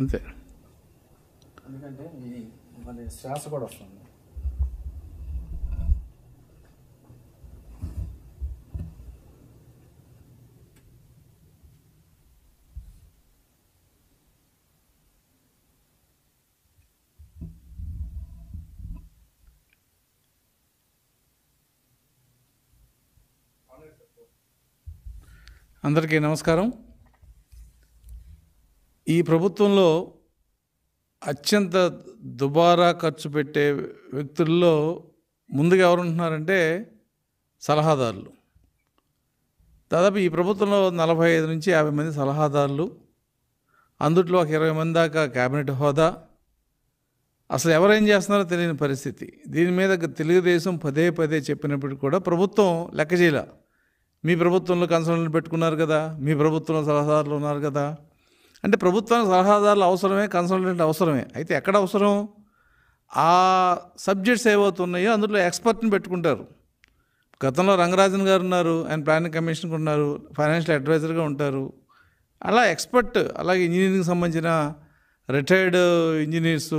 అంతే. ఎందుకంటే ఇది మళ్ళీ శ్వాస కూడా వస్తుంది. అందరికీ నమస్కారం. ఈ ప్రభుత్వంలో అత్యంత దుబారా ఖర్చు పెట్టే వ్యక్తుల్లో ముందుగా ఎవరుంటున్నారంటే సలహాదారులు. దాదాపు ఈ ప్రభుత్వంలో నలభై ఐదు నుంచి యాభై మంది సలహాదారులు. అందుట్లో ఒక ఇరవై మంది దాకా క్యాబినెట్ హోదా. అసలు ఎవరేం చేస్తున్నారో తెలియని పరిస్థితి. దీని మీద తెలుగుదేశం పదే పదే చెప్పినప్పటికీ కూడా ప్రభుత్వం లెక్క చేయలే మీ ప్రభుత్వంలో కన్సల్టెంట్ పెట్టుకున్నారు కదా మీ ప్రభుత్వంలో సలహాదారులు ఉన్నారు కదా. అంటే ప్రభుత్వానికి సలహాదారులు అవసరమే కన్సల్టెంట్ అవసరమే. అయితే ఎక్కడ అవసరం? ఆ సబ్జెక్ట్స్ ఏవవుతున్నాయో అందులో ఎక్స్పర్ట్ని పెట్టుకుంటారు. గతంలో రంగరాజన్ గారు ఉన్నారు ఆయన ప్లానింగ్ కమిషన్కి ఉన్నారు ఫైనాన్షియల్ అడ్వైజర్గా ఉంటారు. అలా ఎక్స్పర్ట్ అలాగే ఇంజనీరింగ్ సంబంధించిన రిటైర్డ్ ఇంజనీర్స్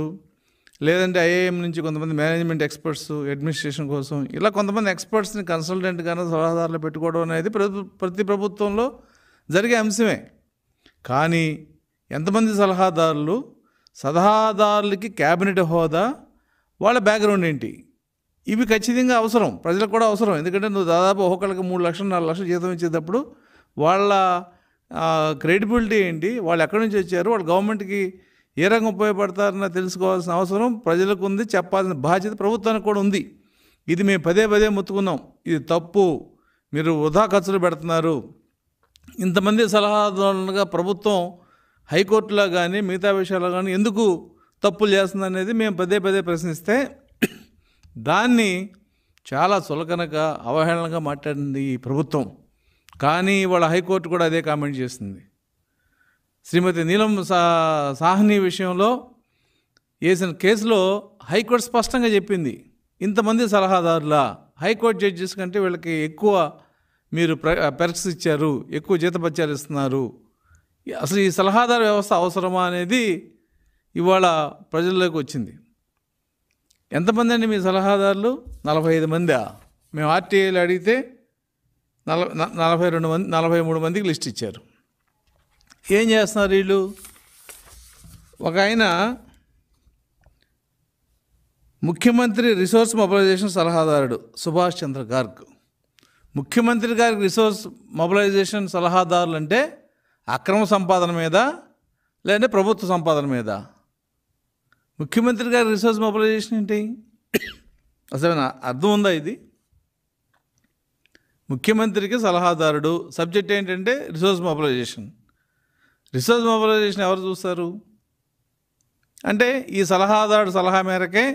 లేదంటే ఐఏఎం నుంచి కొంతమంది మేనేజ్మెంట్ ఎక్స్పర్ట్స్ అడ్మినిస్ట్రేషన్ కోసం ఇలా కొంతమంది ఎక్స్పర్ట్స్ని కన్సల్టెంట్గాను సలహాదారులు పెట్టుకోవడం అనేది ప్రతి ప్రతి ప్రభుత్వంలో జరిగే అంశమే. కానీ ఎంతమంది సలహాదారులు సలహాదారులకి క్యాబినెట్ హోదా వాళ్ళ బ్యాక్గ్రౌండ్ ఏంటి? ఇవి ఖచ్చితంగా అవసరం. ప్రజలకు కూడా అవసరం. ఎందుకంటే నువ్వు దాదాపు ఒక్కొక్కరికి మూడు లక్షలు నాలుగు లక్షలు జీతం ఇచ్చేటప్పుడు వాళ్ళ క్రెడిబిలిటీ ఏంటి? వాళ్ళు ఎక్కడి నుంచి వచ్చారు? వాళ్ళు గవర్నమెంట్కి ఏ రంగం ఉపయోగపడతారన్న తెలుసుకోవాల్సిన అవసరం ప్రజలకు ఉంది. చెప్పాల్సిన బాధ్యత ప్రభుత్వానికి కూడా ఉంది. ఇది మేము పదే పదే ముత్తుకున్నాం. ఇది తప్పు. మీరు వృధా ఖర్చులు పెడుతున్నారు. ఇంతమంది సలహాదారులుగా ప్రభుత్వం హైకోర్టులో కానీ మిగతా విషయాల్లో కానీ ఎందుకు తప్పులు చేస్తుంది అనేది మేము పదే పదే ప్రశ్నిస్తే దాన్ని చాలా చులకనగా అవహేళనగా మాట్లాడింది ఈ ప్రభుత్వం. కానీ వాళ్ళ హైకోర్టు కూడా అదే కామెంట్ చేసింది. శ్రీమతి నీలం సా సాహ్ని విషయంలో వేసిన కేసులో హైకోర్టు స్పష్టంగా చెప్పింది. ఇంతమంది సలహాదారుల హైకోర్టు జడ్జెస్ కంటే వీళ్ళకి ఎక్కువ మీరు ప్ర పెర్క్స్ ఇచ్చారు ఎక్కువ జీతపత్యాలు ఇస్తున్నారు. అసలు ఈ సలహాదారు వ్యవస్థ అవసరమా అనేది ఇవాళ ప్రజల్లోకి వచ్చింది. ఎంతమంది అండి మీ సలహాదారులు? నలభై ఐదు మందా? మేము ఆర్టీఐలో అడిగితే నల నలభై రెండు మంది నలభై మూడు మందికి లిస్ట్ ఇచ్చారు. ఏం చేస్తున్నారు వీళ్ళు? ఒక ఆయన ముఖ్యమంత్రి రిసోర్స్ మొబిలైజేషన్ సలహాదారుడు సుభాష్ చంద్ర గార్గ్. ముఖ్యమంత్రి గారికి రిసోర్స్ మొబిలైజేషన్ సలహాదారులు అంటే అక్రమ సంపాదన మీద లేదంటే ప్రభుత్వ సంపాదన మీద. ముఖ్యమంత్రి గారి రిసోర్స్ మొబిలైజేషన్ ఏంటి? అసలు అర్థం ఉందా ఇది? ముఖ్యమంత్రికి సలహాదారుడు సబ్జెక్ట్ ఏంటంటే రిసోర్స్ మొబిలైజేషన్. రిసోర్స్ మొబిలైజేషన్ ఎవరు చూస్తారు? అంటే ఈ సలహాదారుడు సలహా మేరకే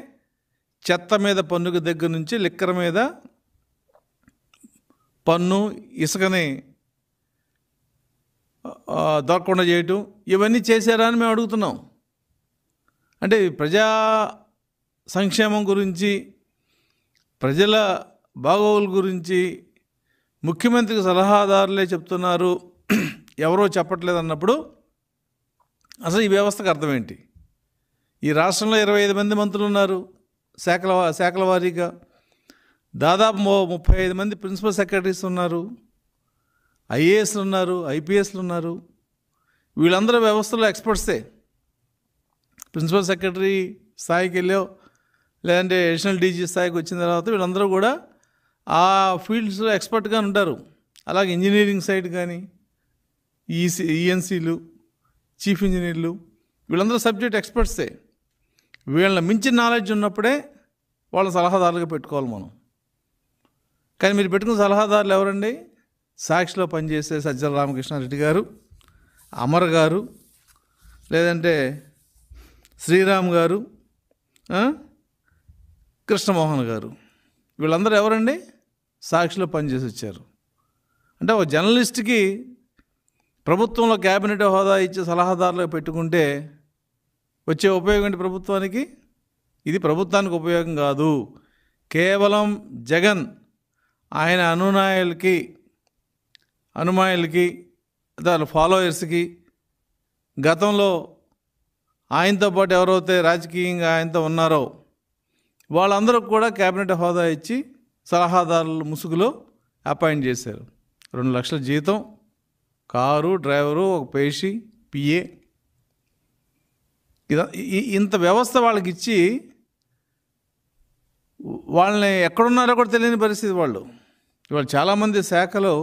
చెత్త మీద పన్నుకు దగ్గర నుంచి లిక్కర్ మీద పన్ను ఇసుకని దొరకకుండా చేయటం ఇవన్నీ చేశారా అని మేము అడుగుతున్నాం. అంటే ప్రజా సంక్షేమం గురించి ప్రజల బాగోగుల గురించి ముఖ్యమంత్రికి సలహాదారులే చెప్తున్నారు. ఎవరో చెప్పట్లేదు అన్నప్పుడు అసలు ఈ వ్యవస్థకు అర్థం ఏంటి? ఈ రాష్ట్రంలో ఇరవై ఐదు మంది మంత్రులు ఉన్నారు శాఖల శాఖల వారీగా. దాదాపు ముప్పై ఐదు మంది ప్రిన్సిపల్ సెక్రటరీస్ ఉన్నారు ఐఏఎస్లు ఉన్నారు ఐపీఎస్లు ఉన్నారు. వీళ్ళందరూ వ్యవస్థలో ఎక్స్పర్ట్సే. ప్రిన్సిపల్ సెక్రటరీ స్థాయికి వెళ్ళో లేదంటే అడిషనల్ డీజీ స్థాయికి వచ్చిన తర్వాత వీళ్ళందరూ కూడా ఆ ఫీల్డ్స్లో ఎక్స్పర్ట్గా ఉంటారు. అలాగే ఇంజనీరింగ్ సైడ్ కానీ ఈసీ ఈఎన్సీలు చీఫ్ ఇంజనీర్లు వీళ్ళందరూ సబ్జెక్ట్ ఎక్స్పర్ట్సే. వీళ్ళని మించిన నాలెడ్జ్ ఉన్నప్పుడే వాళ్ళ సలహాదారులుగా పెట్టుకోవాలి మనం. కానీ మీరు పెట్టుకున్న సలహాదారులు ఎవరండి? సాక్షిలో పనిచేసే సజ్జల రామకృష్ణారెడ్డి గారు అమర్ గారు లేదంటే శ్రీరామ్ గారు కృష్ణమోహన్ గారు. వీళ్ళందరూ ఎవరండి? సాక్షిలో పనిచేసి వచ్చారు. అంటే ఒక జర్నలిస్ట్కి ప్రభుత్వంలో క్యాబినెట్ హోదా ఇచ్చే సలహాదారులు పెట్టుకుంటే వచ్చే ఉపయోగం ఏంటి ప్రభుత్వానికి? ఇది ప్రభుత్వానికి ఉపయోగం కాదు. కేవలం జగన్ ఆయన అనునాయులకి అనుమాయులకి దాని ఫాలోయర్స్కి గతంలో ఆయనతో పాటు ఎవరైతే రాజకీయంగా ఆయనతో ఉన్నారో వాళ్ళందరూ కూడా కేబినెట్ హోదా ఇచ్చి సలహాదారుల ముసుగులో అపాయింట్ చేశారు. రెండు లక్షల జీతం కారు డ్రైవరు ఒక పేషి పిఏ. ఇంత వ్యవస్థ వాళ్ళకి ఇచ్చి వాళ్ళని ఎక్కడున్నారో కూడా తెలియని పరిస్థితి వాళ్ళు. ఇవాళ చాలామంది శాఖలో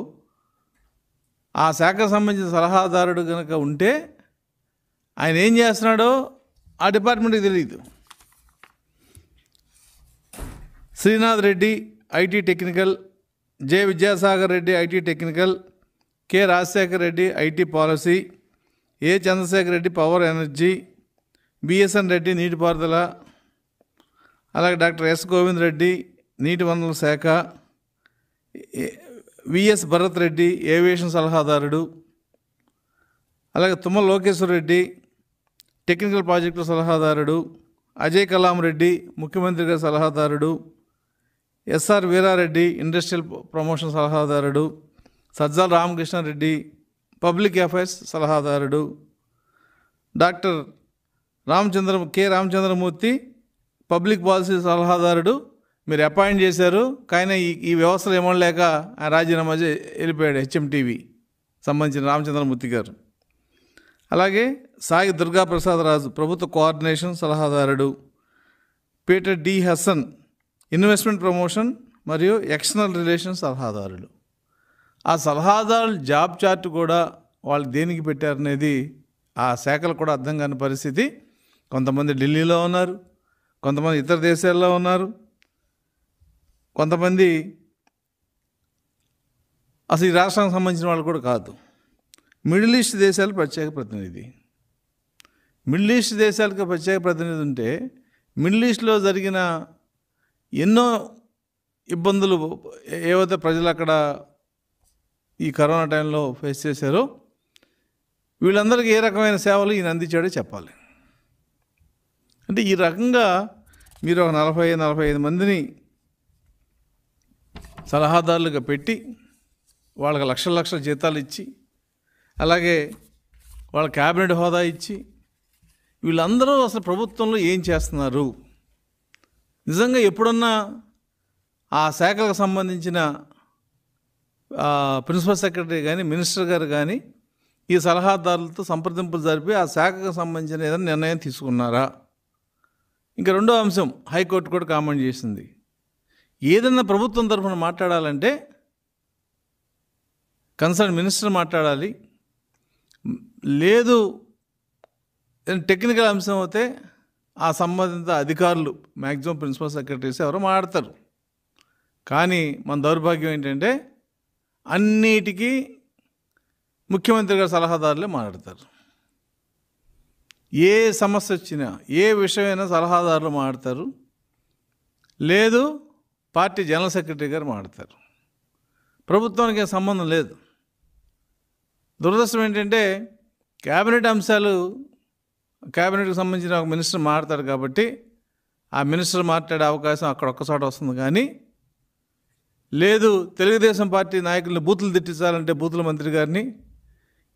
ఆ శాఖకు సంబంధించిన సలహాదారుడు కనుక ఉంటే ఆయన ఏం చేస్తున్నాడో ఆ డిపార్ట్మెంట్కి తెలియదు Srinath Reddy IT technical J Vidyasagar Reddy IT technical K Rajasekhar Reddy IT policy A Chandrasekhar Reddy power energy BSN Reddy నీటిపారుదల అలాగే డాక్టర్ ఎస్ గోవింద్ రెడ్డి నీటి వనరుల శాఖ విఎస్ భరత్ రెడ్డి ఏవియేషన్ సలహాదారుడు అలాగే తుమ్మల లోకేశ్వర్ రెడ్డి టెక్నికల్ ప్రాజెక్టు సలహాదారుడు అజయ్ కలాం రెడ్డి ముఖ్యమంత్రి గారి సలహాదారుడు ఎస్ఆర్ వీరారెడ్డి ఇండస్ట్రియల్ ప్రమోషన్ సలహాదారుడు Sajjala Ramakrishna Reddy public affairs సలహాదారుడు doctor Ramachandra K Ramachandramurthy public policy సలహాదారుడు మీరు అపాయింట్ చేశారు కానీ ఈ ఈ వ్యవస్థలు ఏమనలేక ఆ రాజీనామా వెళ్ళిపోయాడు హెచ్ఎంటీవీ సంబంధించిన రామచంద్రమూర్తి గారు. అలాగే సాయి దుర్గా ప్రసాద్ రాజు ప్రభుత్వ coordination సలహాదారుడు Peter D Hasan investment promotion మరియు ఎక్స్టర్నల్ రిలేషన్ సలహాదారులు. ఆ సలహాదారులు జాబ్ చార్ట్ కూడా వాళ్ళు దేనికి పెట్టారనేది ఆ శాఖలు కూడా అర్థం కాని పరిస్థితి. కొంతమంది ఢిల్లీలో ఉన్నారు కొంతమంది ఇతర దేశాల్లో ఉన్నారు కొంతమంది అసలు ఈ రాష్ట్రానికి సంబంధించిన వాళ్ళు కూడా కాదు. మిడిల్ ఈస్ట్ దేశాలు ప్రత్యేక ప్రతినిధి. మిడిల్ ఈస్ట్ దేశాలకు ప్రత్యేక ప్రతినిధి ఉంటే మిడిల్ ఈస్ట్లో జరిగిన ఎన్నో ఇబ్బందులు ఏవైతే ప్రజలు అక్కడ ఈ కరోనా టైంలో ఫేస్ చేశారో వీళ్ళందరికీ ఏ రకమైన సేవలు ఈయన అందించాడో చెప్పాలి. అంటే ఈ రకంగా మీరు ఒక నలభై నలభై ఐదు మందిని సలహాదారులుగా పెట్టి వాళ్ళకి లక్షల లక్షల జీతాలు ఇచ్చి అలాగే వాళ్ళ క్యాబినెట్ హోదా ఇచ్చి వీళ్ళందరూ అసలు ప్రభుత్వంలో ఏం చేస్తున్నారు? నిజంగా ఎప్పుడన్నా ఆ శాఖలకు సంబంధించిన ప్రిన్సిపల్ సెక్రటరీ కానీ మినిస్టర్ గారు కానీ ఈ సలహాదారులతో సంప్రదింపులు జరిపి ఆ శాఖకు సంబంధించిన ఏదైనా నిర్ణయం తీసుకున్నారా? ఇంకా రెండో అంశం హైకోర్టు కూడా కామెంట్ చేసింది. ఏదన్నా ప్రభుత్వం తరఫున మాట్లాడాలంటే కన్సర్న్ మినిస్టర్ మాట్లాడాలి. లేదు టెక్నికల్ అంశం అయితే ఆ సంబంధిత అధికారులు మ్యాక్సిమం ప్రిన్సిపల్ సెక్రటరీస్ ఎవరో మాట్లాడతారు. కానీ మన దౌర్భాగ్యం ఏంటంటే అన్నిటికీ ముఖ్యమంత్రి గారి సలహాదారులే మాట్లాడతారు. ఏ సమస్య వచ్చినా ఏ విషయమైనా సలహాదారులు మాట్లాడతారు. లేదు పార్టీ జనరల్ సెక్రటరీ గారు మాట్లాడతారు. ప్రభుత్వానికి సంబంధం లేదు. దురదృష్టం ఏంటంటే క్యాబినెట్ అంశాలు క్యాబినెట్కి సంబంధించిన ఒక మినిస్టర్ మాట్లాడతారు కాబట్టి ఆ మినిస్టర్ మాట్లాడే అవకాశం అక్కడ ఒక్కచోట వస్తుంది కానీ లేదు తెలుగుదేశం పార్టీ నాయకులను బూతులు తిట్టించాలంటే బూతుల మంత్రి గారిని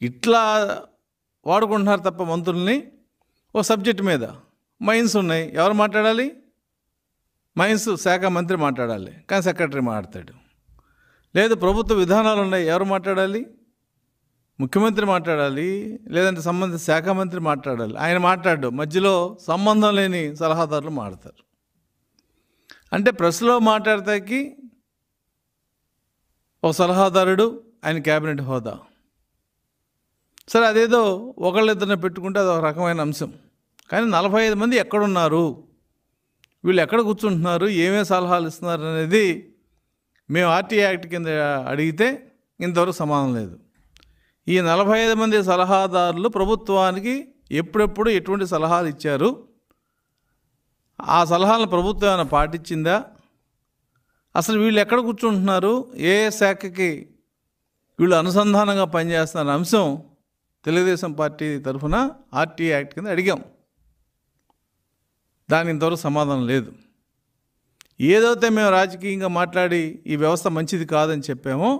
ఇట్లా వాడుకుంటున్నారు తప్ప మంత్రుల్ని ఓ సబ్జెక్ట్ మీద. మైన్స్ ఉన్నాయి. ఎవరు మాట్లాడాలి? మైన్స్ శాఖ మంత్రి మాట్లాడాలి కానీ సెక్రటరీ మాట్లాడతాడు. లేదు ప్రభుత్వ విధానాలు ఉన్నాయి ఎవరు మాట్లాడాలి? ముఖ్యమంత్రి మాట్లాడాలి లేదంటే సంబంధిత శాఖ మంత్రి మాట్లాడాలి. ఆయన మాట్లాడు మధ్యలో సంబంధం లేని సలహాదారులు మాట్లాడతారు. అంటే ప్రెస్లో మాట్లాడతాకి ఒక సలహాదారుడు ఆయన క్యాబినెట్ హోదా. సరే అదేదో ఒకళ్ళిద్దరిని పెట్టుకుంటే అది ఒక రకమైన అంశం. కానీ నలభై ఐదు మంది ఎక్కడున్నారు? వీళ్ళు ఎక్కడ కూర్చుంటున్నారు? ఏమేమి సలహాలు ఇస్తున్నారు అనేది మేము ఆర్టీ యాక్ట్ కింద అడిగితే ఇంతవరకు సమానం లేదు. ఈ నలభై ఐదు మంది సలహాదారులు ప్రభుత్వానికి ఎప్పుడెప్పుడు ఎటువంటి సలహాలు ఇచ్చారు? ఆ సలహాలను ప్రభుత్వం ఏమైనా పాటించిందా? అసలు వీళ్ళు ఎక్కడ కూర్చుంటున్నారు? ఏ ఏ శాఖకి వీళ్ళు అనుసంధానంగా పనిచేస్తున్న అంశం తెలుగుదేశం పార్టీ తరఫున ఆర్టీ యాక్ట్ కింద అడిగాం. దాని ఇంతవరకు సమాధానం లేదు. ఏదైతే మేము రాజకీయంగా మాట్లాడి ఈ వ్యవస్థ మంచిది కాదని చెప్పామో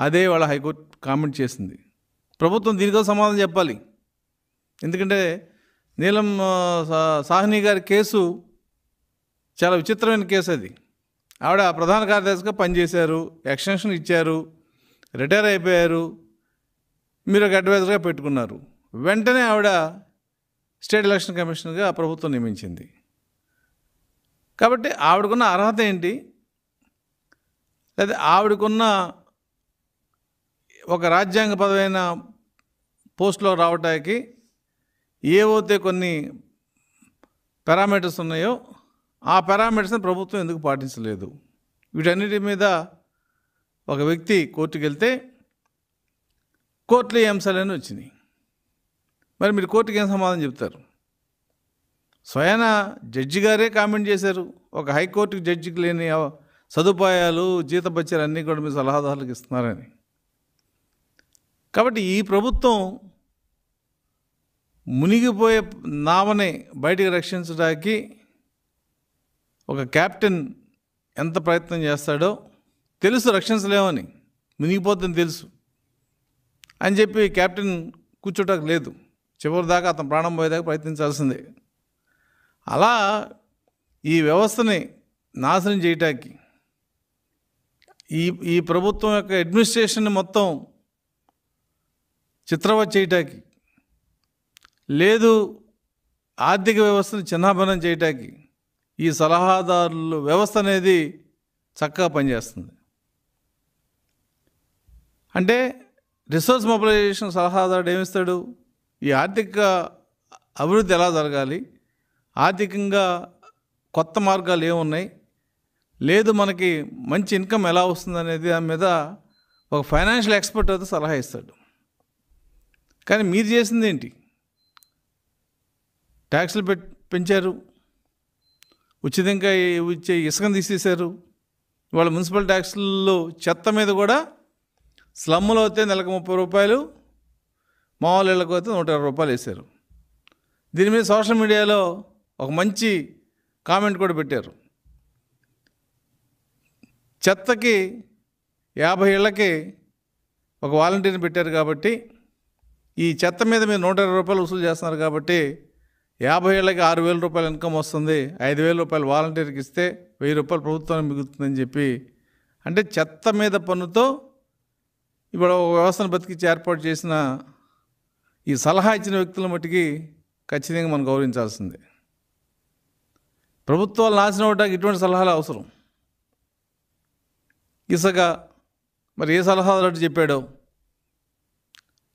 అదే వాళ్ళ హైకోర్టు కామెంట్ చేసింది. ప్రభుత్వం దీనికో సమాధానం చెప్పాలి. ఎందుకంటే నీలం సాహ్ని గారి కేసు చాలా విచిత్రమైన కేసు అది. ఆవిడ ప్రధాన కార్యదర్శిగా పనిచేశారు ఎక్స్టెన్షన్ ఇచ్చారు రిటైర్ అయిపోయారు మీరు ఒక అడ్వైజర్గా పెట్టుకున్నారు. వెంటనే ఆవిడ స్టేట్ ఎలక్షన్ కమిషన్గా ప్రభుత్వం నియమించింది. కాబట్టి ఆవిడకున్న అర్హత ఏంటి? లేదా ఆవిడకున్న ఒక రాజ్యాంగ పదవైన పోస్టులో రావటానికి ఏవైతే కొన్ని పారామీటర్స్ ఉన్నాయో ఆ పారామీటర్స్ని ప్రభుత్వం ఎందుకు పాటించలేదు? వీటన్నిటి మీద ఒక వ్యక్తి కోర్టుకు వెళ్తే కోర్టులో ఈ అంశాలన్నీ వచ్చినాయి? మరి మీరు కోర్టుకి ఏం సమాధానం చెప్తారు? స్వయాన జడ్జి గారే కామెంట్ చేశారు. ఒక హైకోర్టుకి జడ్జికి లేని సదుపాయాలు సదుపాయాలు జీతబత్యాలు అన్నీ కూడా మీ సలహాదారులకు ఇస్తున్నారని. కాబట్టి ఈ ప్రభుత్వం మునిగిపోయే నావని బయటికి రక్షించడానికి ఒక క్యాప్టెన్ ఎంత ప్రయత్నం చేస్తాడో తెలుసు రక్షించలేమని. మునిగిపోతుంది తెలుసు. అని చెప్పి క్యాప్టెన్ కూర్చోటకు లేదు. చివరి దాకా అతను ప్రాణం పోయేదాకా ప్రయత్నించాల్సిందే. అలా ఈ వ్యవస్థని నాశనం చేయటానికి ఈ ఈ ప్రభుత్వం యొక్క అడ్మినిస్ట్రేషన్ మొత్తం చిత్రవత్ చేయటానికి లేదు ఆర్థిక వ్యవస్థను చిన్నాభిన్నం చేయటానికి ఈ సలహాదారుల వ్యవస్థ అనేది చక్కగా పనిచేస్తుంది. అంటే రిసోర్స్ మొబిలైజేషన్ సలహాదారుడు ఏమిస్తాడు? ఈ ఆర్థిక అభివృద్ధి ఎలా జరగాలి? ఆర్థికంగా కొత్త మార్గాలు ఏమున్నాయి? లేదు మనకి మంచి ఇన్కమ్ ఎలా వస్తుంది అనేది దాని మీద ఒక ఫైనాన్షియల్ ఎక్స్పర్ట్ అయితే సలహా ఇస్తాడు. కానీ మీరు చేసింది ఏంటి? ట్యాక్స్లు పెట్ పెంచారు. ఉచితంగా ఇచ్చే ఇసుకను తీసేశారు. వాళ్ళ మున్సిపల్ ట్యాక్స్లో చెత్త మీద కూడా స్లమ్లో అయితే నెలకు ముప్పై రూపాయలు. మామూలు ఇళ్ళకు అయితే నూట ఇరవై రూపాయలు వేశారు. దీని మీద సోషల్ మీడియాలో ఒక మంచి కామెంట్ కూడా పెట్టారు. చెత్తకి యాభై ఇళ్ళకి ఒక వాలంటీర్ని పెట్టారు కాబట్టి ఈ చెత్త మీద మీరు నూట ఇరవై రూపాయలు వసూలు చేస్తున్నారు కాబట్టి యాభై ఏళ్ళకి ఆరు వేల రూపాయలు ఇన్కమ్ వస్తుంది ఐదు వేల రూపాయలు వాలంటీర్కి ఇస్తే వెయ్యి రూపాయలు ప్రభుత్వానికి మిగులుతుందని చెప్పి అంటే చెత్త మీద పన్నుతో ఇప్పుడు ఒక వ్యవస్థను బతికించి ఏర్పాటు చేసిన ఈ సలహా ఇచ్చిన వ్యక్తుల మట్టికి ఖచ్చితంగా మనం గౌరవించాల్సిందే. ప్రభుత్వాలు నాశనం అవడానికి ఇటువంటి సలహాలు అవసరం. ఇసుక మరి ఏ సలహాదారు చెప్పాడో?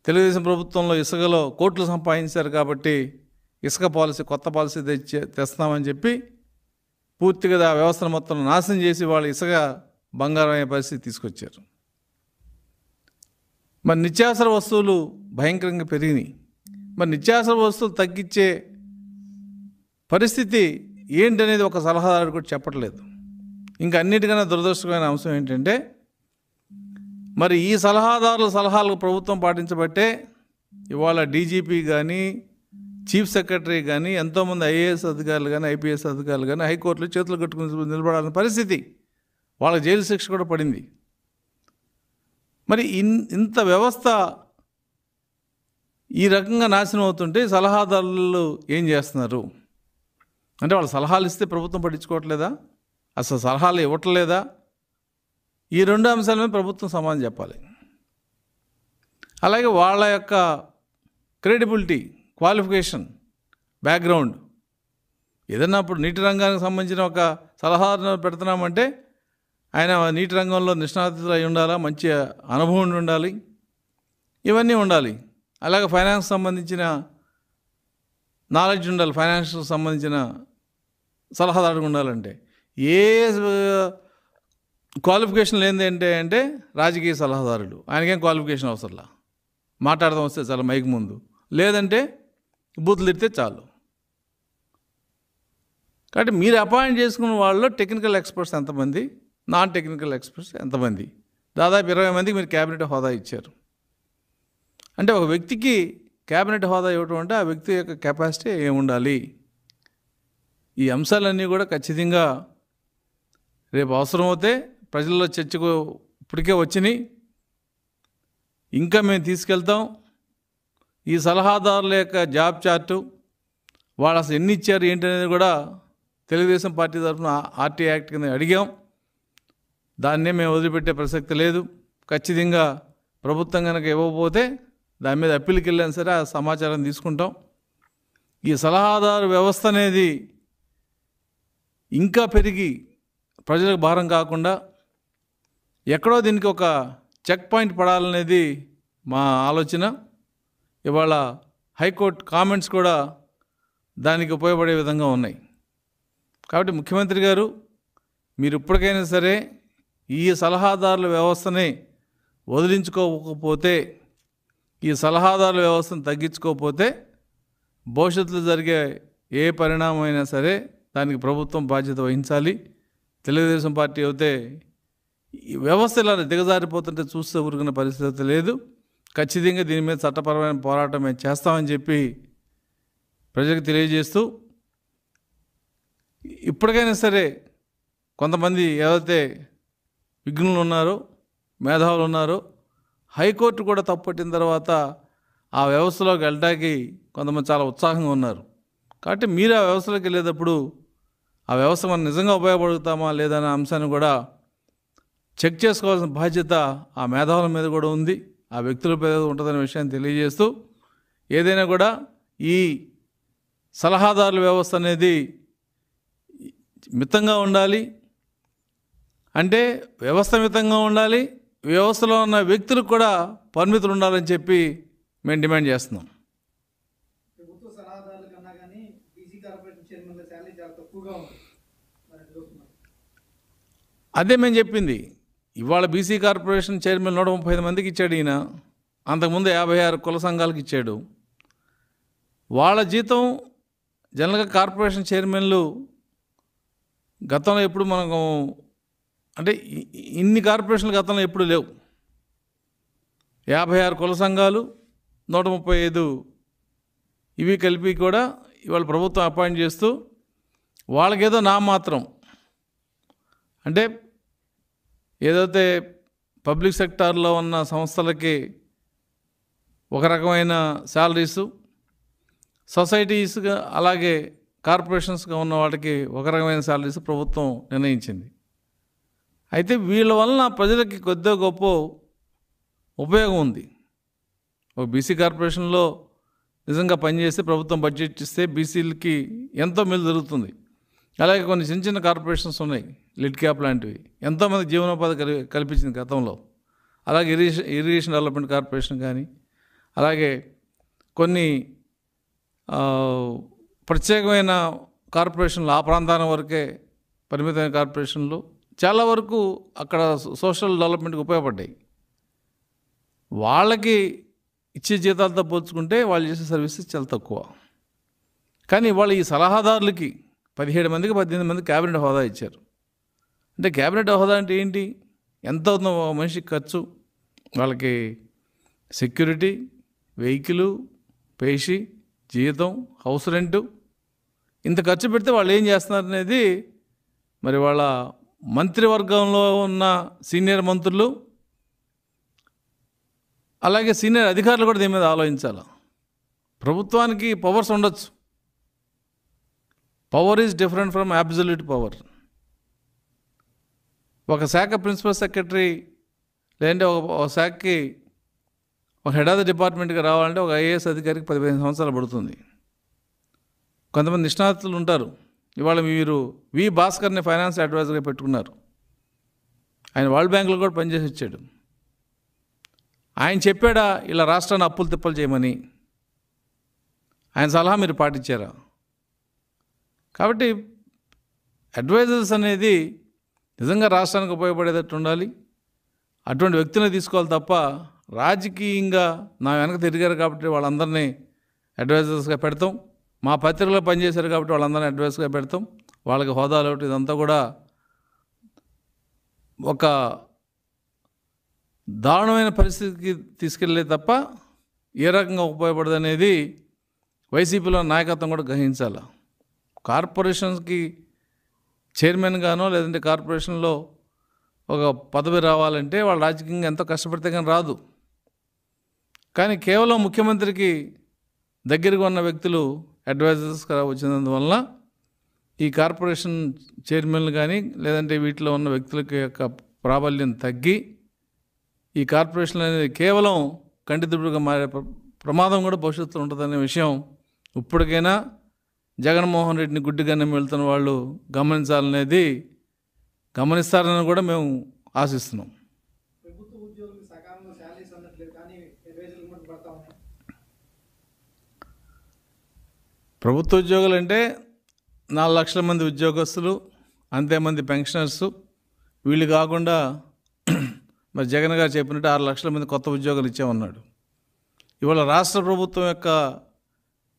తెలుగుదేశం ప్రభుత్వంలో ఇసుకలో కోట్లు సంపాదించారు కాబట్టి ఇసుక పాలసీ కొత్త పాలసీ తెచ్చి తెస్తామని చెప్పి పూర్తిగా ఆ వ్యవస్థను మొత్తం నాశనం చేసి వాళ్ళు ఇసుక బంగారం అయ్యే పరిస్థితి తీసుకొచ్చారు. మరి నిత్యావసర వస్తువులు భయంకరంగా పెరిగినాయి. మరి నిత్యావసర వస్తువులు తగ్గించే పరిస్థితి ఏంటనేది ఒక సలహాదారు కూడా చెప్పట్లేదు. ఇంకా అన్నిటికన్నా దురదృష్టమైన అంశం ఏంటంటే మరి ఈ సలహాదారుల సలహాలు ప్రభుత్వం పాటించబట్టే ఇవాళ డీజీపీ కానీ చీఫ్ సెక్రటరీ కానీ ఎంతోమంది ఐఏఎస్ అధికారులు కానీ ఐపీఎస్ అధికారులు కానీ హైకోర్టులో చేతులు కట్టుకుని నిలబడాలని పరిస్థితి వాళ్ళ జైలు శిక్ష కూడా పడింది. మరి ఇన్ ఇంత వ్యవస్థ ఈ రకంగా నాశనం అవుతుంటే సలహాదారులు ఏం చేస్తున్నారు? అంటే వాళ్ళు సలహాలు ఇస్తే ప్రభుత్వం పట్టించుకోవట్లేదా? అసలు సలహాలు ఇవ్వట్లేదా? ఈ రెండు అంశాల మీద ప్రభుత్వం సమాధానం చెప్పాలి. అలాగే వాళ్ళ యొక్క క్రెడిబిలిటీ క్వాలిఫికేషన్ బ్యాక్గ్రౌండ్. ఏదన్నా ఇప్పుడు నీటి రంగానికి సంబంధించిన ఒక సలహాదారు పెడుతున్నామంటే ఆయన నీటి రంగంలో నిష్ణాతులు అయి ఉండాలా? మంచి అనుభవం ఉండాలి. ఇవన్నీ ఉండాలి. అలాగే ఫైనాన్స్ సంబంధించిన నాలెడ్జ్ ఉండాలి. ఫైనాన్షియల్ సంబంధించిన సలహాదారు ఉండాలంటే. ఏ క్వాలిఫికేషన్ లేనిది ఏంటి అంటే రాజకీయ సలహాదారులు ఆయనకేం క్వాలిఫికేషన్ అవసరంలా? మాట్లాడదాం వస్తే చాలా మైక్ ముందు. లేదంటే బూతులు తిడితే చాలు. కాబట్టి మీరు అపాయింట్ చేసుకున్న వాళ్ళలో టెక్నికల్ ఎక్స్పర్ట్స్ ఎంతమంది? నాన్ టెక్నికల్ ఎక్స్పర్ట్స్ ఎంతమంది? దాదాపు ఇరవై మందికి మీరు క్యాబినెట్ హోదా ఇచ్చారు. అంటే ఒక వ్యక్తికి క్యాబినెట్ హోదా ఇవ్వటం అంటే ఆ వ్యక్తి యొక్క కెపాసిటీ ఏముండాలి ఈ అంశాలన్నీ కూడా ఖచ్చితంగా రేపు అవసరమైతే ప్రజల్లో చర్చకు ఇప్పటికే వచ్చినాయి. ఇంకా మేము తీసుకెళ్తాం. ఈ సలహాదారుల యొక్క జాబ్ చార్టు వాళ్ళు అసలు ఎన్ని ఇచ్చారు ఏంటనేది కూడా తెలుగుదేశం పార్టీ తరఫున ఆర్టీ యాక్ట్ కింద అడిగాం. దాన్నే మేము వదిలిపెట్టే ప్రసక్తి లేదు. ఖచ్చితంగా ప్రభుత్వం కనుక ఇవ్వకపోతే దాని మీద అప్పీల్కి వెళ్ళాను సరే ఆ సమాచారం తీసుకుంటాం. ఈ సలహాదారు వ్యవస్థ అనేది ఇంకా పెరిగి ప్రజలకు భారం కాకుండా ఎక్కడో దీనికి ఒక చెక్ పాయింట్ పడాలనేది మా ఆలోచన. ఇవాళ హైకోర్టు కామెంట్స్ కూడా దానికి ఉపయోగపడే విధంగా ఉన్నాయి. కాబట్టి ముఖ్యమంత్రి గారు మీరు ఇప్పటికైనా సరే ఈ సలహాదారుల వ్యవస్థని వదిలించుకోకపోతే ఈ సలహాదారుల వ్యవస్థను తగ్గించుకోకపోతే భవిష్యత్తులో జరిగే ఏ పరిణామం అయినా సరే దానికి ప్రభుత్వం బాధ్యత వహించాలి. తెలుగుదేశం పార్టీ అయితే ఈ వ్యవస్థ ఇలా దిగజారిపోతుంటే చూస్తే ఊరుకునే పరిస్థితి లేదు. ఖచ్చితంగా దీని మీద చట్టపరమైన పోరాటం మేము చేస్తామని చెప్పి ప్రజలకు తెలియజేస్తూ ఇప్పటికైనా సరే కొంతమంది ఏదైతే విఘ్నులు ఉన్నారు మేధావులు ఉన్నారు. హైకోర్టు కూడా తప్పట్టిన తర్వాత ఆ వ్యవస్థలోకి వెళ్ళడానికి కొంతమంది చాలా ఉత్సాహంగా ఉన్నారు. కాబట్టి మీరు ఆ వ్యవస్థలోకి వెళ్ళేటప్పుడు ఆ వ్యవస్థ మనం నిజంగా ఉపయోగపడుతామా లేదనే అంశాన్ని కూడా చెక్ చేసుకోవాల్సిన బాధ్యత ఆ మేధావుల మీద కూడా ఉంది ఆ వ్యక్తుల మీద ఉంటుందనే విషయాన్ని తెలియజేస్తూ ఏదైనా కూడా ఈ సలహాదారుల వ్యవస్థ అనేది మితంగా ఉండాలి అంటే వ్యవస్థ మితంగా ఉండాలి వ్యవస్థలో ఉన్న వ్యక్తులకు కూడా పరిమితులు ఉండాలని చెప్పి మేము డిమాండ్ చేస్తున్నాం. అదే మేము చెప్పింది. ఇవాళ బీసీ కార్పొరేషన్ చైర్మన్ నూట ముప్పై ఐదు మందికి ఇచ్చాడు ఈయన. అంతకుముందు యాభై ఆరు కుల సంఘాలకు ఇచ్చాడు. వాళ్ళ జీతం జనరల్గా కార్పొరేషన్ చైర్మన్లు గతంలో ఎప్పుడు మనకు అంటే ఇన్ని కార్పొరేషన్లు గతంలో ఎప్పుడు లేవు. యాభై ఆరు కుల సంఘాలు నూట ముప్పై ఐదు ఇవి కలిపి కూడా ఇవాళ ప్రభుత్వం అపాయింట్ చేస్తూ వాళ్ళకేదో నా మాత్రం. అంటే ఏదైతే పబ్లిక్ సెక్టార్లో ఉన్న సంస్థలకి ఒక రకమైన శాలరీసు సొసైటీస్గా అలాగే కార్పొరేషన్స్గా ఉన్న వాటికి ఒక రకమైన శాలరీస్ ప్రభుత్వం నిర్ణయించింది. అయితే వీళ్ళ వలన ప్రజలకి కొద్దిగా గొప్ప ఉపయోగం ఉంది. ఒక బీసీ కార్పొరేషన్లో నిజంగా పనిచేస్తే ప్రభుత్వం బడ్జెట్ ఇస్తే బీసీలకి ఎంతో మేలు జరుగుతుంది. అలాగే కొన్ని చిన్న చిన్న కార్పొరేషన్స్ ఉన్నాయి లిడ్ క్యాప్ లాంటివి. ఎంతోమంది జీవనోపాధి కలి కల్పించింది గతంలో. అలాగే ఇరిగేషన్ ఇరిగేషన్ డెవలప్మెంట్ కార్పొరేషన్ కానీ అలాగే కొన్ని ప్రత్యేకమైన కార్పొరేషన్లు ఆ ప్రాంతాల వరకే పరిమితమైన కార్పొరేషన్లు చాలా వరకు అక్కడ సోషల్ డెవలప్మెంట్కి ఉపయోగపడ్డాయి. వాళ్ళకి ఇచ్చే జీతాలతో పోల్చుకుంటే వాళ్ళు చేసే సర్వీసెస్ చాలా తక్కువ. కానీ వాళ్ళు ఈ సలహాదారులకి పదిహేడు మందికి పద్దెనిమిది మంది క్యాబినెట్ హోదా ఇచ్చారు. అంటే క్యాబినెట్ హోదా అంటే ఏంటి? ఎంత అవుతుందో మనిషికి ఖర్చు వాళ్ళకి సెక్యూరిటీ వెహికల్ పేషి జీతం హౌస్ రెంటు. ఇంత ఖర్చు పెడితే వాళ్ళు ఏం చేస్తున్నారు అనేది మరి వాళ్ళ మంత్రివర్గంలో ఉన్న సీనియర్ మంత్రులు అలాగే సీనియర్ అధికారులు కూడా దీని మీద ఆలోచించాలి. ప్రభుత్వానికి పవర్స్ ఉండొచ్చు. Power is different from absolute power ఒక శాఖ ప్రిన్సిపల్ సెక్రటరీ లేదంటే ఒక ఒక శాఖకి ఒక హెడ్ ఆఫ్ ద డిపార్ట్మెంట్కి రావాలంటే ఒక ఐఏఎస్ అధికారికి పదిహేను సంవత్సరాలు పడుతుంది. కొంతమంది నిష్ణాతులు ఉంటారు. ఇవాళ మీరు వి భాస్కర్ని ఫైనాన్స్ అడ్వైజర్గా పెట్టుకున్నారు. ఆయన వరల్డ్ బ్యాంకులో కూడా పనిచేసి వచ్చాడు. ఆయన చెప్పాడా ఇలా రాష్ట్రాన్ని అప్పులు తిప్పలు చేయమని. ఆయన సలహా మీరు పాటించారా? కాబట్టి అడ్వైజర్స్ అనేది నిజంగా రాష్ట్రానికి ఉపయోగపడేటట్టు ఉండాలి. అటువంటి వ్యక్తిని తీసుకోవాలి తప్ప రాజకీయంగా నా వెనక తిరిగారు కాబట్టి వాళ్ళందరినీ అడ్వైజర్స్గా పెడతాం. మా పత్రికలో పనిచేశారు కాబట్టి వాళ్ళందరినీ అడ్వైస్గా పెడతాం. వాళ్ళకి హోదాలు ఒకటి ఇదంతా కూడా ఒక దారుణమైన పరిస్థితికి తీసుకెళ్ళే తప్ప ఏ రకంగా ఉపయోగపడదు అనేది వైసీపీలో నాయకత్వం కూడా గ్రహించాలి. కార్పొరేషన్స్కి చైర్మన్గానో లేదంటే కార్పొరేషన్లో ఒక పదవి రావాలంటే వాళ్ళు రాజకీయంగా ఎంతో కష్టపడితే కానీ రాదు. కానీ కేవలం ముఖ్యమంత్రికి దగ్గరగా ఉన్న వ్యక్తులు అడ్వైజర్స్ వచ్చినందువల్ల ఈ కార్పొరేషన్ చైర్మన్లు కానీ లేదంటే వీటిలో ఉన్న వ్యక్తులకి యొక్క ప్రాబల్యం తగ్గి ఈ కార్పొరేషన్ అనేది కేవలం కంటిదుడుగా మారే ప్ర- ప్రమాదం కూడా భవిష్యత్తులో ఉంటుందనే విషయం ఇప్పటికైనా జగన్మోహన్ రెడ్డిని గుడ్డిగానే వెళ్తున్న వాళ్ళు గమనించాలనేది గమనిస్తారని కూడా మేము ఆశిస్తున్నాం ప్రభుత్వ ఉద్యోగులకు సకాలంలో శాలరీస్ అందట్లేదు కానీ అడ్వైజర్లు కూడా పడతా ఉన్నాయి ప్రభుత్వ ఉద్యోగులు అంటే నాలుగు లక్షల మంది ఉద్యోగస్తులు అంతేమంది పెన్షనర్స్. వీళ్ళు కాకుండా మరి జగన్ గారు చెప్పినట్టు ఆరు లక్షల మంది కొత్త ఉద్యోగాలు ఇచ్చామన్నాడు ఇవాళ రాష్ట్ర ప్రభుత్వం యొక్క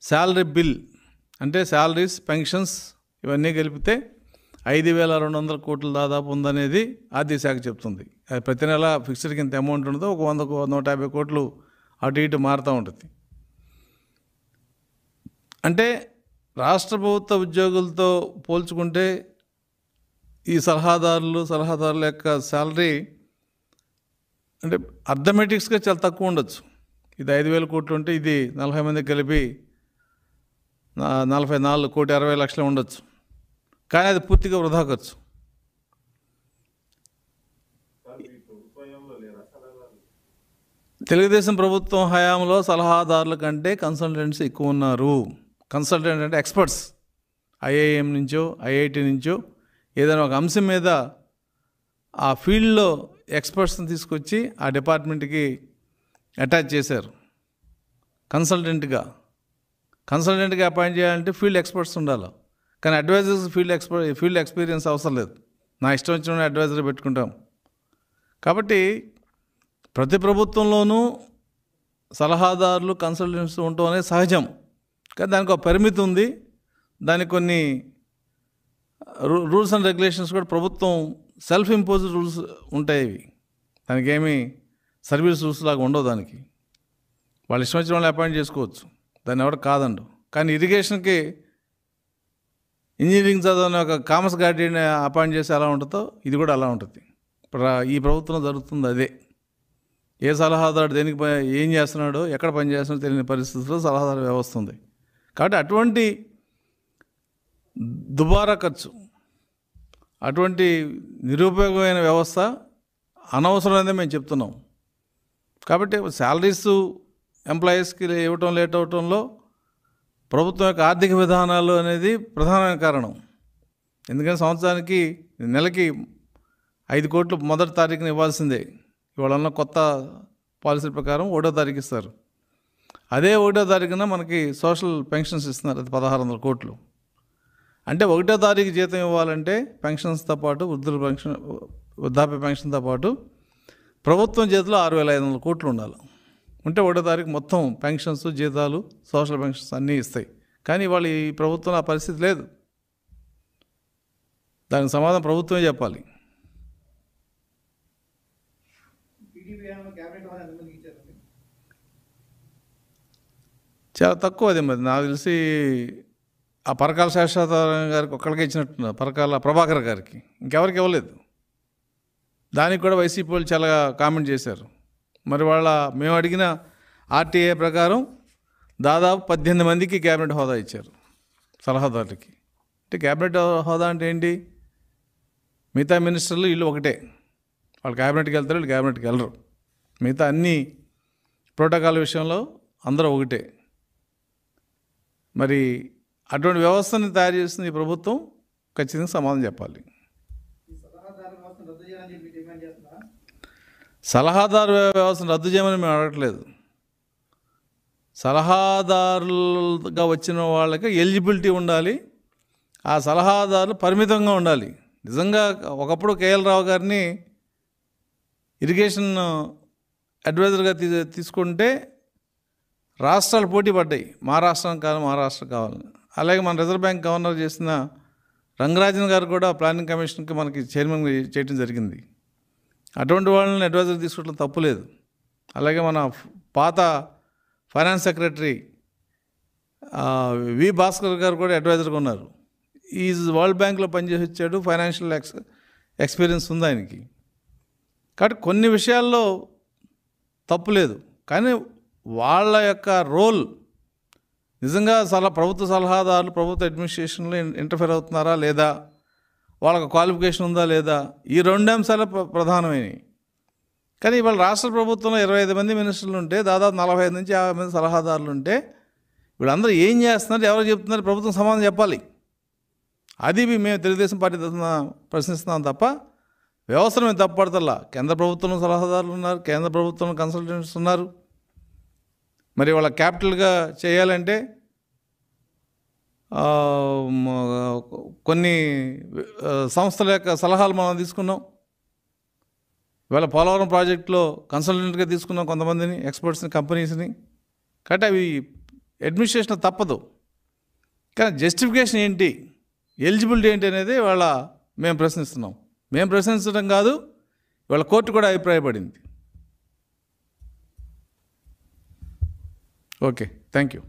శాలరీ బిల్ అంటే శాలరీస్ పెన్షన్స్ ఇవన్నీ కలిపితే ఐదు వేల రెండు వందల కోట్లు దాదాపు ఉందనేది ఆర్థిక శాఖ చెప్తుంది. అది ప్రతి నెల ఫిక్స్డ్ కింద అమౌంట్ ఉండదు ఒక వంద నూట యాభై కోట్లు అటు ఇటు మారుతూ ఉంటుంది. అంటే రాష్ట్ర ప్రభుత్వ ఉద్యోగులతో పోల్చుకుంటే ఈ సలహాదారులు సలహాదారుల యొక్క శాలరీ అంటే అర్థమెటిక్స్గా చాలా తక్కువ ఉండొచ్చు. ఇది ఐదు వేల కోట్లు ఉంటే ఇది నలభై మంది కలిపి నలభై నాలుగు కోటి అరవై లక్షలు ఉండొచ్చు. కానీ అది పూర్తిగా వృధా ఖర్చు. తెలుగుదేశం ప్రభుత్వం హయాంలో సలహాదారుల కంటే కన్సల్టెంట్స్ ఎక్కువ ఉన్నారు. కన్సల్టెంట్ అంటే ఎక్స్పర్ట్స్. ఐఐఎం నుంచో ఐఐటి నుంచో ఏదైనా ఒక అంశం మీద ఆ ఫీల్డ్లో ఎక్స్పర్ట్స్ని తీసుకొచ్చి ఆ డిపార్ట్మెంట్కి అటాచ్ చేశారు. కన్సల్టెంట్గా. కన్సల్టెంట్గా అపాయింట్ చేయాలంటే ఫీల్డ్ ఎక్స్పర్ట్స్ ఉండాలి. కానీ advisors field expert field experience అవసరం లేదు. నా ఇష్టం వచ్చిన అడ్వైజర్ పెట్టుకుంటాం. కాబట్టి ప్రతి ప్రభుత్వంలోనూ సలహాదారులు కన్సల్టెంట్స్ ఉండటం అనేది సహజం. కానీ దానికి ఒక పరిమితి ఉంది. దానికి కొన్ని రూ- రూల్స్ అండ్ రెగ్యులేషన్స్ కూడా ప్రభుత్వం సెల్ఫ్ ఇంపోజ్డ్ రూల్స్ ఉంటాయి ఇవి. దానికి ఏమి సర్వీస్ రూల్స్ లాగా ఉండవు దానికి. వాళ్ళు ఇష్టం వచ్చిన వాళ్ళు అపాయింట్ చేసుకోవచ్చు. దాన్ని ఎవరు కాదండు కానీ ఇరిగేషన్కి ఇంజనీరింగ్ చదవని ఒక కామర్స్ గార్డెన్ అపాయింట్ చేసి ఎలా ఉంటుందో ఇది కూడా అలా ఉంటుంది. ఇప్పుడు ఈ ప్రభుత్వం జరుగుతుంది అదే. ఏ సలహాదారు దేనికి ఏం చేస్తున్నాడో ఎక్కడ పని చేస్తున్నాడో తెలియని పరిస్థితుల్లో సలహాదారు వ్యవస్థ ఉంది. కాబట్టి అటువంటి దుబారా ఖర్చు అటువంటి నిరుపయోగమైన వ్యవస్థ అనవసరమైనది మేము చెప్తున్నాం. కాబట్టి శాలరీస్ ఎంప్లాయీస్కి ఇవ్వటం లేట్ అవటంలో ప్రభుత్వం యొక్క ఆర్థిక విధానాలు అనేది ప్రధానమైన కారణం. ఎందుకంటే సంవత్సరానికి నెలకి ఐదు కోట్లు మొదటి తారీఖున ఇవ్వాల్సిందే. ఇవాళ కొత్త పాలసీ ప్రకారం ఒకటో తారీఖు ఇస్తారు. అదే ఒకటో తారీఖున మనకి సోషల్ పెన్షన్స్ ఇస్తున్నారు అది పదహారు వందల కోట్లు. అంటే ఒకటో తారీఖు జీతం ఇవ్వాలంటే పెన్షన్స్తో పాటు వృద్ధుల పెన్షన్ వృద్ధాప్య పెన్షన్తో పాటు ప్రభుత్వం చేతిలో ఆరు వేల ఐదు వందల కోట్లు ఉండాలి. ఉంటే ఒకటో తారీఖు మొత్తం పెన్షన్స్ జీతాలు సోషల్ పెన్షన్స్ అన్నీ ఇస్తాయి. కానీ ఇవాళ ఈ ప్రభుత్వం ఆ పరిస్థితి లేదు. దానికి సమాధానం ప్రభుత్వమే చెప్పాలి టీడీపీ ఏమైనా క్యాబినెట్ వాళ్ళు ఎంతమందికి ఇచ్చారండి చాలా తక్కువ అది మరి. నాకు తెలిసి ఆ పరకాల శాశ్వత గారికి ఒక్కడికే ఇచ్చినట్టున్నారు. పరకాల ప్రభాకర్ గారికి. ఇంకెవరికి ఇవ్వలేదు. దానికి కూడా వైసీపీ వాళ్ళు చాలా కామెంట్ చేశారు. మరి వాళ్ళ మేము అడిగిన ఆర్టీఏ ప్రకారం దాదాపు పద్దెనిమిది మందికి క్యాబినెట్ హోదా ఇచ్చారు. సలహాదారులకి. అంటే క్యాబినెట్ హోదా అంటే ఏంటి? మిగతా మినిస్టర్లు వీళ్ళు ఒకటే. వాళ్ళు క్యాబినెట్కి వెళ్తారు వీళ్ళు క్యాబినెట్కి వెళ్ళరు. మిగతా అన్ని ప్రోటోకాల్ విషయంలో అందరూ ఒకటే. మరి అటువంటి వ్యవస్థని తయారు చేస్తుంది ఈ ప్రభుత్వం ఖచ్చితంగా సమాధానం చెప్పాలి. సలహాదారు వ్యవస్థను రద్దు చేయమని మేము అడగట్లేదు. సలహాదారులుగా వచ్చిన వాళ్ళకి ఎలిజిబిలిటీ ఉండాలి. ఆ సలహాదారులు పరిమితంగా ఉండాలి. నిజంగా ఒకప్పుడు కేఎల్ రావు గారిని ఇరిగేషన్ అడ్వైజర్గా తీ తీసుకుంటే రాష్ట్రాలు పోటీ పడ్డాయి. మా రాష్ట్రం కావాలి మా రాష్ట్రం కావాలని. అలాగే మన రిజర్వ్ బ్యాంక్ గవర్నర్ చేసిన రంగరాజన్ గారు కూడా ప్లానింగ్ కమిషన్కి మనకి చైర్మన్ చేయడం జరిగింది. అటువంటి వాళ్ళని అడ్వైజర్ తీసుకోవడం తప్పులేదు అలాగే మన పాత ఫైనాన్స్ సెక్రటరీ వి భాస్కర్ గారు కూడా అడ్వైజర్గా ఉన్నారు. ఈజ్ వరల్డ్ బ్యాంక్లో పనిచేసి వచ్చాడు ఫైనాన్షియల్ ఎక్స్ ఎక్స్పీరియన్స్ ఉంది ఆయనకి. కాబట్టి కొన్ని విషయాల్లో తప్పు లేదు. కానీ వాళ్ళ యొక్క రోల్ నిజంగా సలహా ప్రభుత్వ సలహాదారులు ప్రభుత్వ అడ్మినిస్ట్రేషన్లో ఇంటర్ఫేర్ అవుతున్నారా లేదా? వాళ్ళకి క్వాలిఫికేషన్ ఉందా లేదా? ఈ రెండు అంశాలు ప్రధానమైనవి. కానీ ఇవాళ రాష్ట్ర ప్రభుత్వంలో ఇరవై ఐదు మంది మినిస్టర్లు ఉంటే దాదాపు నలభై ఐదు నుంచి యాభై మంది సలహాదారులు ఉంటే వీళ్ళందరూ ఏం చేస్తున్నారు ఎవరు చెప్తున్నారు ప్రభుత్వం సమాధానం చెప్పాలి. అది మేము తెలుగుదేశం పార్టీ తరఫున ప్రశ్నిస్తున్నాం తప్ప వ్యవస్థను మేము తప్పడతల్లా కేంద్ర ప్రభుత్వంలో సలహాదారులు ఉన్నారు కేంద్ర ప్రభుత్వంలో కన్సల్టెంట్స్ ఉన్నారు. మరి వాళ్ళ క్యాపిటల్గా చేయాలంటే కొన్ని సంస్థల యొక్క సలహాలు మనం తీసుకున్నాం. ఇవాళ పోలవరం ప్రాజెక్టులో కన్సల్టెంట్గా తీసుకున్నాం కొంతమందిని ఎక్స్పర్ట్స్ని కంపెనీస్ని. కాబట్టి అవి అడ్మినిస్ట్రేషన్ తప్పదు. కానీ జస్టిఫికేషన్ ఏంటి? ఎలిజిబిలిటీ ఏంటి అనేది వాళ్ళ మేము ప్రశ్నిస్తున్నాం. మేము ప్రశ్నించడం కాదు వాళ్ళ కోర్టు కూడా అభిప్రాయపడింది. Okay. Thank you.